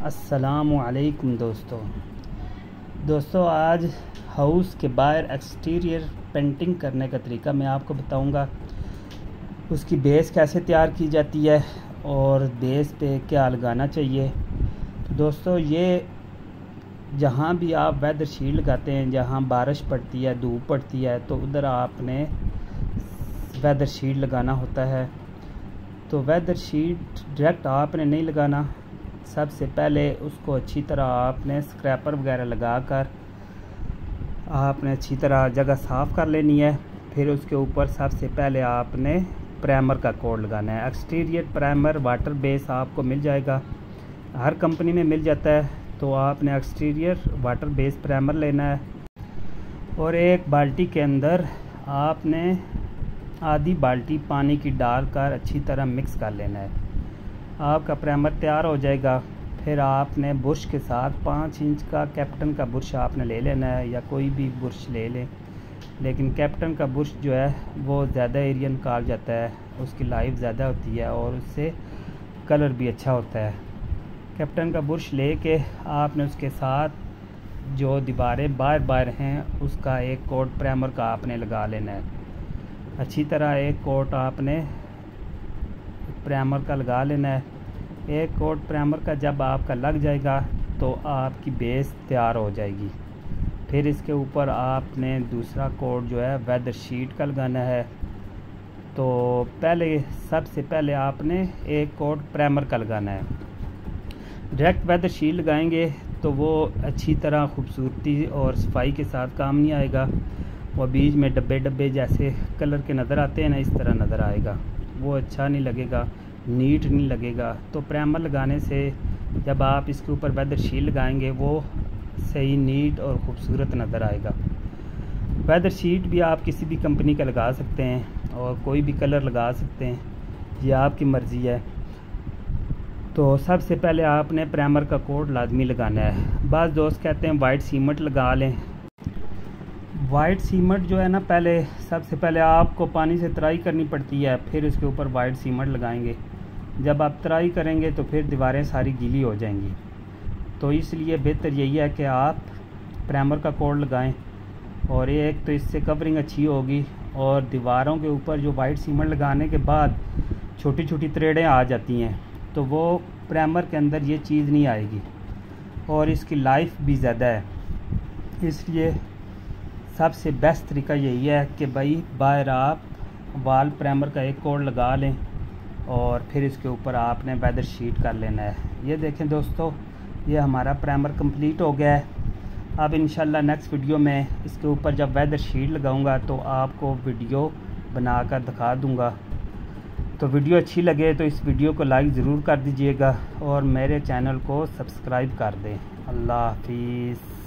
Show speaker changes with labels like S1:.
S1: असलकुम दोस्तों। दोस्तों, आज हाउस के बाहर एक्सटीरियर पेंटिंग करने का तरीका मैं आपको बताऊँगा। उसकी बेस कैसे तैयार की जाती है और बेस पे क्या लगाना चाहिए। तो दोस्तों, ये जहाँ भी आप वेदर शीट लगाते हैं, जहाँ बारिश पड़ती है, धूप पड़ती है तो उधर आपने वेदर शीट लगाना होता है। तो वेदर शीट डायरेक्ट आपने नहीं लगाना। सबसे पहले उसको अच्छी तरह आपने स्क्रैपर वगैरह लगा कर आपने अच्छी तरह जगह साफ़ कर लेनी है। फिर उसके ऊपर सबसे पहले आपने प्राइमर का कोड लगाना है। एक्सटीरियर प्राइमर वाटर बेस आपको मिल जाएगा। हर कंपनी में मिल जाता है तो आपने एक्सटीरियर वाटर बेस प्राइमर लेना है। और एक बाल्टी के अंदर आपने आधी बाल्टी पानी की डालकर अच्छी तरह मिक्स कर लेना है। आपका प्राइमर तैयार हो जाएगा। फिर आपने बुरश के साथ पाँच इंच का कैप्टन का बुरश आपने ले लेना है या कोई भी बुरश ले लें। लेकिन कैप्टन का बुरश जो है, वो ज़्यादा एरिया निकाल जाता है, उसकी लाइफ ज़्यादा होती है और उससे कलर भी अच्छा होता है। कैप्टन का बुरश ले के आपने उसके साथ जो दीवारें बार बार हैं, उसका एक कोट प्राइमर का आपने लगा लेना है। अच्छी तरह एक कोट आपने प्राइमर का लगा लेना है। एक कोट प्राइमर का जब आपका लग जाएगा तो आपकी बेस तैयार हो जाएगी। फिर इसके ऊपर आपने दूसरा कोट जो है वेदर शीट का लगाना है। तो पहले, सबसे पहले आपने एक कोट प्राइमर का लगाना है। डायरेक्ट वेदर शीट लगाएँगे तो वो अच्छी तरह खूबसूरती और सफ़ाई के साथ काम नहीं आएगा। वो बीच में डब्बे डब्बे जैसे कलर के नज़र आते हैं ना, इस तरह नज़र आएगा। वो अच्छा नहीं लगेगा, नीट नहीं लगेगा। तो प्राइमर लगाने से जब आप इसके ऊपर वेदर शीट लगाएँगे, वो सही नीट और ख़ूबसूरत नज़र आएगा। वेदर शीट भी आप किसी भी कंपनी का लगा सकते हैं और कोई भी कलर लगा सकते हैं, ये आपकी मर्ज़ी है। तो सबसे पहले आपने प्राइमर का कोड लाजमी लगाना है। बाज़ दोस्त कहते हैं वाइट सीमेंट लगा लें। वाइट सीमेंट जो है ना, पहले, सबसे पहले आपको पानी से तराई करनी पड़ती है, फिर उसके ऊपर वाइट सीमेंट लगाएँगे। जब आप तराई करेंगे तो फिर दीवारें सारी गीली हो जाएँगी। तो इसलिए बेहतर यही है कि आप प्राइमर का कोड लगाएँ, और एक तो इससे कवरिंग अच्छी होगी, और दीवारों के ऊपर जो वाइट सीमेंट लगाने के बाद छोटी छोटी त्रेडें आ जाती हैं तो वो प्राइमर के अंदर ये चीज़ नहीं आएगी, और इसकी लाइफ भी ज़्यादा है। इसलिए सबसे बेस्ट तरीका यही है कि भाई, बाहर आप वाल प्राइमर का एक कोड लगा लें और फिर इसके ऊपर आपने वेदर शीट कर लेना है। ये देखें दोस्तों, ये हमारा प्राइमर कंप्लीट हो गया है। अब इन नेक्स्ट वीडियो में इसके ऊपर जब वेदर शीट लगाऊँगा तो आपको वीडियो बनाकर दिखा दूँगा। तो वीडियो अच्छी लगे तो इस वीडियो को लाइक ज़रूर कर दीजिएगा और मेरे चैनल को सब्सक्राइब कर दें। अल्लाह हाफिज़।